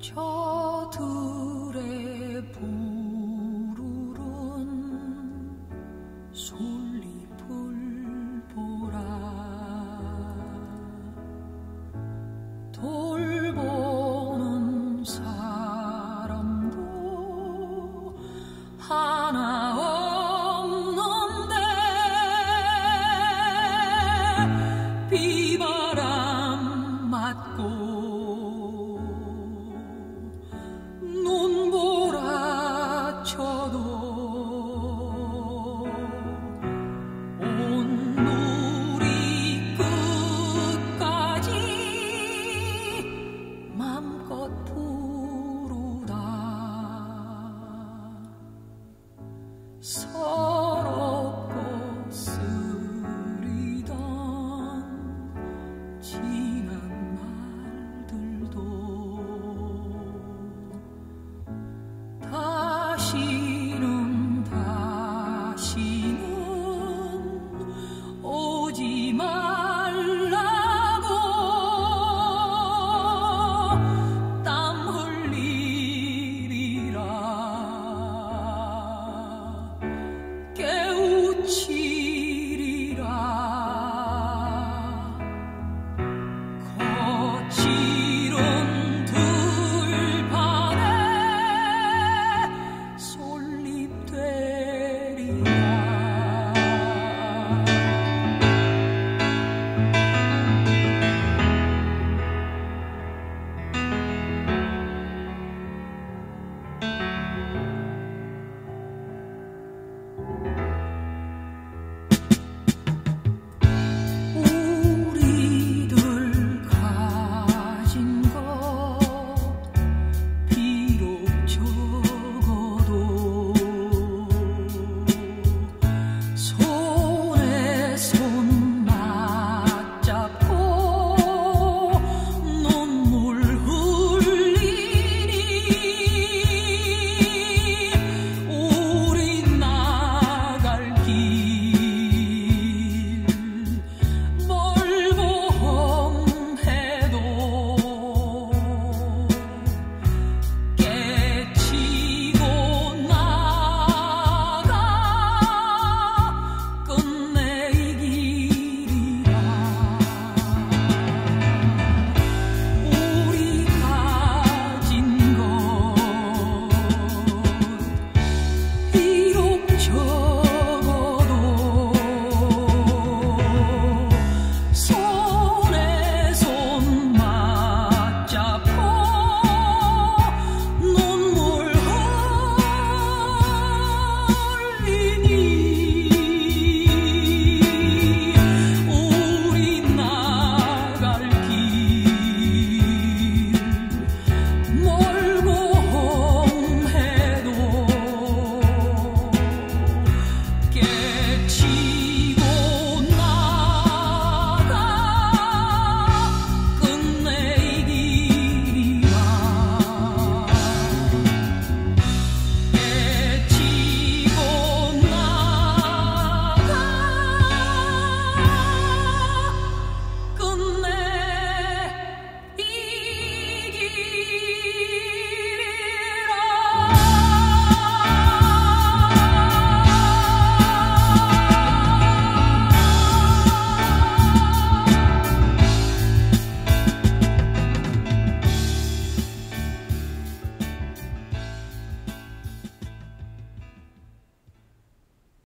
저들 情。